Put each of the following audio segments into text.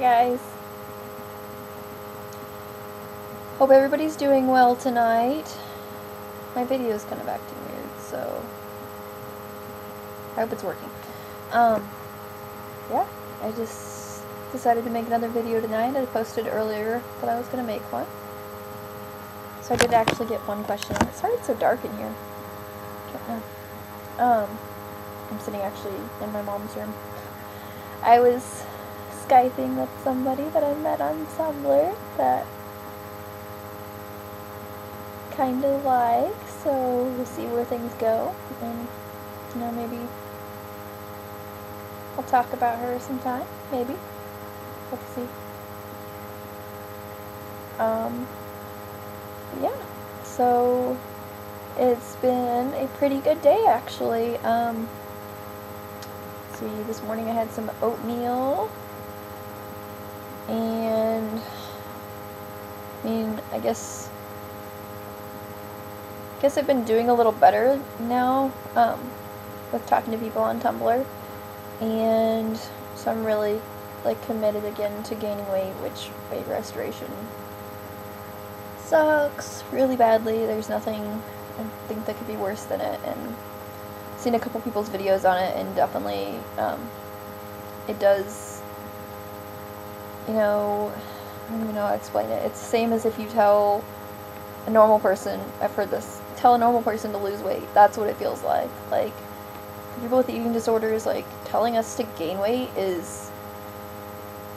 guys. Hope everybody's doing well tonight. My video is kind of acting weird, so I hope it's working. Um, yeah, I just decided to make another video tonight. I posted earlier that I was going to make one. So I did actually get one question. Sorry it's so dark in here. Um, I'm sitting actually in my mom's room. I was Skyping with somebody that I met on Tumblr that kind of like, so we'll see where things go. And, you know, maybe I'll talk about her sometime, maybe. Let's see. Um, yeah, so it's been a pretty good day actually. Um, see, this morning I had some oatmeal and I mean, I guess I guess I've been doing a little better now um, with talking to people on Tumblr, and so I'm really like committed again to gaining weight, which weight restoration sucks really badly. There's nothing I think that could be worse than it, and seen a couple people's videos on it, and definitely um, it does. You know, I don't even know how to explain it. It's the same as if you tell a normal person. I've heard this. Tell a normal person to lose weight. That's what it feels like. Like people with eating disorders, like telling us to gain weight is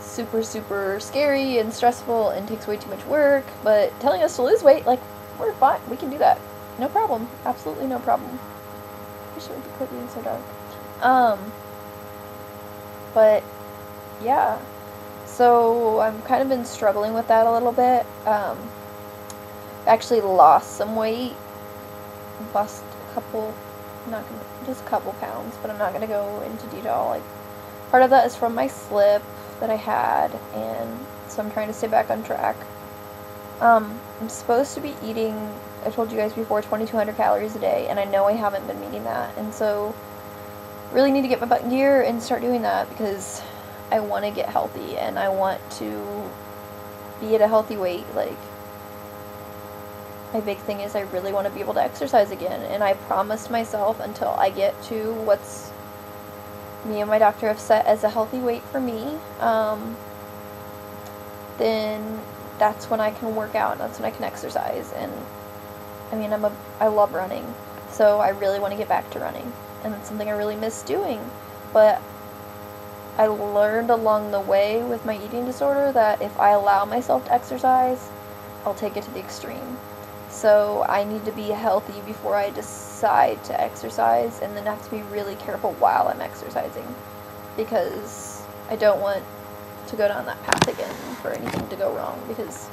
super super scary and stressful and takes way too much work. But telling us to lose weight, like we're fine. We can do that. No problem. Absolutely no problem. I wish it would quit being so dark. Um. But yeah. So I'm kind of been struggling with that a little bit. Um, actually lost some weight. Lost a couple, not gonna, just a couple pounds, but I'm not gonna go into detail. Like, part of that is from my slip that I had, and so I'm trying to stay back on track. Um, I'm supposed to be eating, I told you guys before, 2,200 calories a day, and I know I haven't been meeting that, and so really need to get my butt gear and start doing that because I want to get healthy and I want to be at a healthy weight. Like, my big thing is I really want to be able to exercise again, and I promised myself until I get to what's me and my doctor have set as a healthy weight for me, um, then that's when I can work out and that's when I can exercise. And I mean, I'm a I love running, so I really want to get back to running, and it's something I really miss doing. But I learned along the way with my eating disorder that if I allow myself to exercise, I'll take it to the extreme. So I need to be healthy before I decide to exercise, and then have to be really careful while I'm exercising because I don't want to go down that path again for anything to go wrong because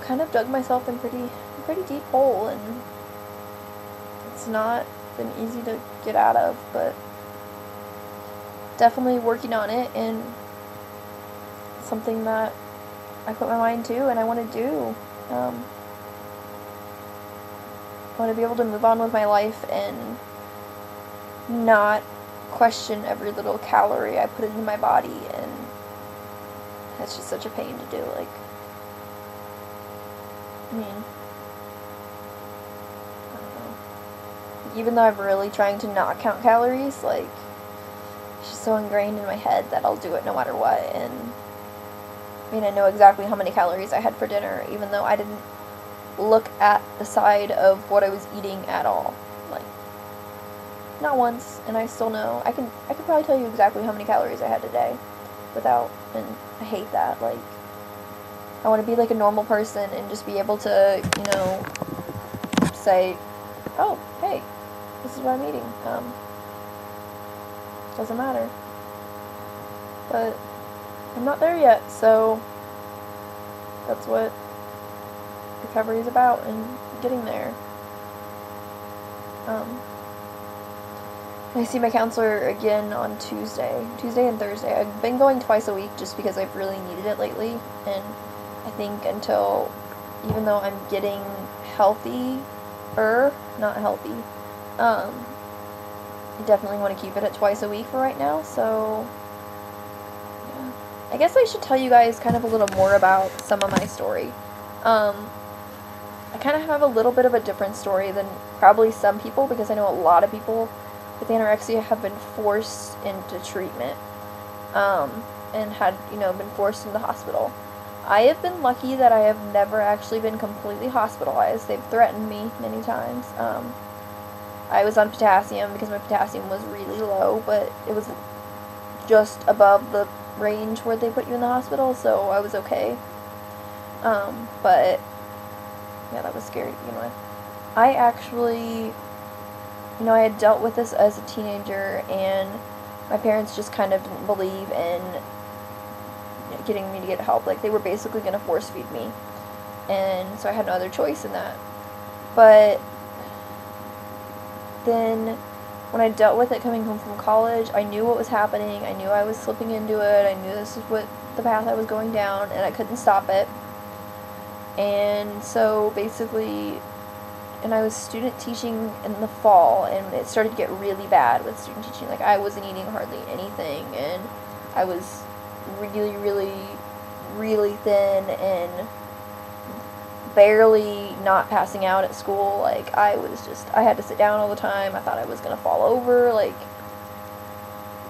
I kind of dug myself in pretty pretty deep hole and it's not been easy to get out of, but definitely working on it and something that I put my mind to and I want to do. Um, I want to be able to move on with my life and not question every little calorie I put into my body and that's just such a pain to do like I mean I even though I'm really trying to not count calories like so ingrained in my head that I'll do it no matter what and I mean, I know exactly how many calories I had for dinner, even though I didn't look at the side of what I was eating at all. Like, not once, and I still know. I can, I can probably tell you exactly how many calories I had today, without, and I hate that. Like, I want to be like a normal person and just be able to, you know, say, oh, hey, this is what I'm eating. Um, doesn't matter. But I'm not there yet, so that's what recovery is about and getting there. Um, I see my counselor again on Tuesday, Tuesday and Thursday. I've been going twice a week just because I've really needed it lately, and I think until, even though I'm getting healthy, er, not healthy, um, I definitely want to keep it at twice a week for right now. So I guess I should tell you guys kind of a little more about some of my story. Um, I kind of have a little bit of a different story than probably some people because I know a lot of people with anorexia have been forced into treatment um, and had, you know, been forced into the hospital. I have been lucky that I have never actually been completely hospitalized. They've threatened me many times. Um, I was on potassium because my potassium was really low, but it was just above the range where they put you in the hospital, so I was okay. Um, but yeah, that was scary to begin with. I actually, you know, I had dealt with this as a teenager, and my parents just kind of didn't believe in getting me to get help. Like, they were basically going to force feed me. And so I had no other choice in that. But then when I dealt with it coming home from college, I knew what was happening. I knew I was slipping into it. I knew this is what the path I was going down, and I couldn't stop it. And so basically, and I was student teaching in the fall, and it started to get really bad with student teaching. Like, I wasn't eating hardly anything, and I was really, really, really thin, and barely not passing out at school. Like, I was just, I had to sit down all the time. I thought I was going to fall over. Like,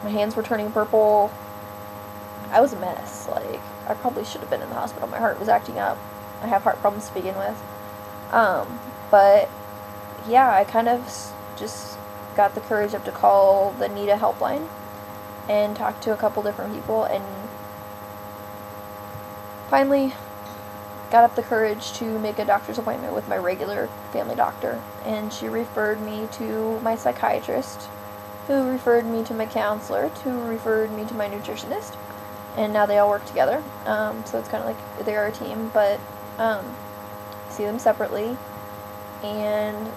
my hands were turning purple. I was a mess. Like, I probably should have been in the hospital. My heart was acting up. I have heart problems to begin with. Um, but, yeah, I kind of just got the courage up to call the NEDA helpline and talk to a couple different people and finally got up the courage to make a doctor's appointment with my regular family doctor, and she referred me to my psychiatrist, who referred me to my counselor, who referred me to my nutritionist, and now they all work together. Um, so it's kind of like they're a team, but um, see them separately. And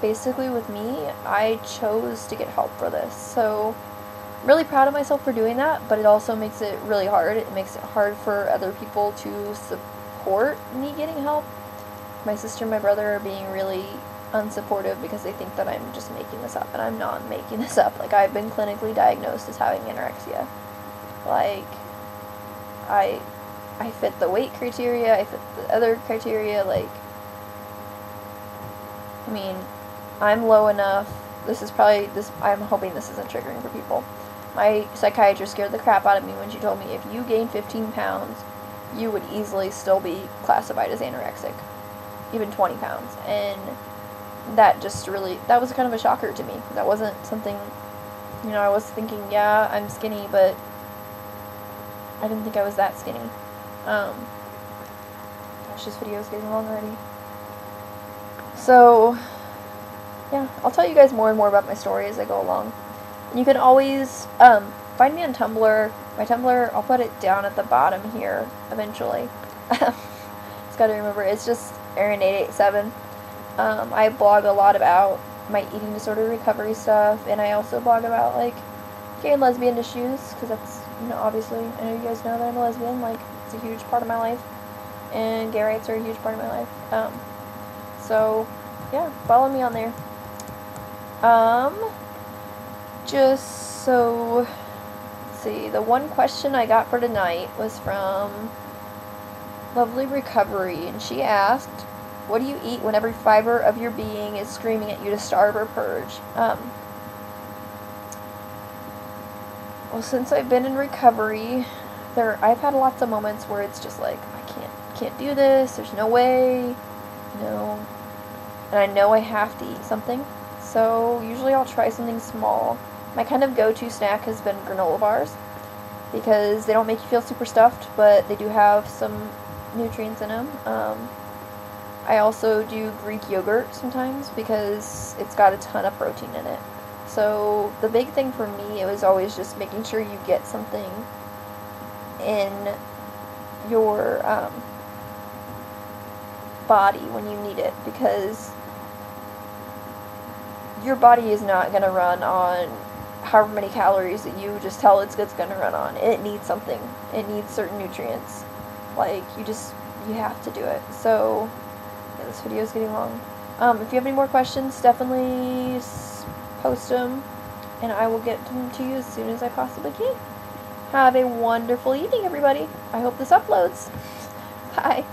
basically, with me, I chose to get help for this. So really proud of myself for doing that, but it also makes it really hard. It makes it hard for other people to support support me getting help. My sister and my brother are being really unsupportive because they think that I'm just making this up, and I'm not making this up. Like, I've been clinically diagnosed as having anorexia. Like, I, I fit the weight criteria, I fit the other criteria, like, I mean, I'm low enough. This is probably, this. I'm hoping this isn't triggering for people. My psychiatrist scared the crap out of me when she told me if you gain 15 pounds, you would easily still be classified as anorexic, even 20 pounds. And that just really, that was kind of a shocker to me. That wasn't something, you know, I was thinking, yeah, I'm skinny, but I didn't think I was that skinny. Um, gosh, this video is getting long already. So, yeah, I'll tell you guys more and more about my story as I go along. You can always um, find me on Tumblr my Tumblr, I'll put it down at the bottom here eventually. just gotta remember, it's just Erin887. Um, I blog a lot about my eating disorder recovery stuff, and I also blog about, like, gay and lesbian issues, because that's, you know, obviously, I know you guys know that I'm a lesbian, like, it's a huge part of my life, and gay rights are a huge part of my life. Um, so, yeah, follow me on there. Um, just so see. The one question I got for tonight was from Lovely Recovery, and she asked, What do you eat when every fiber of your being is screaming at you to starve or purge? Um, well, since I've been in recovery, there I've had lots of moments where it's just like I can't can't do this. There's no way, you know, and I know I have to eat something. So usually I'll try something small. My kind of go-to snack has been granola bars because they don't make you feel super stuffed, but they do have some nutrients in them. Um, I also do Greek yogurt sometimes because it's got a ton of protein in it. So the big thing for me it was always just making sure you get something in your um, body when you need it because your body is not going to run on however many calories that you just tell it's, it's going to run on. It needs something. It needs certain nutrients. Like, you just, you have to do it. So, yeah, this video is getting long. Um, if you have any more questions, definitely post them, and I will get them to you as soon as I possibly can. Have a wonderful evening, everybody. I hope this uploads. Bye.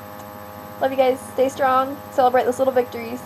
Love you guys. Stay strong. Celebrate those little victories.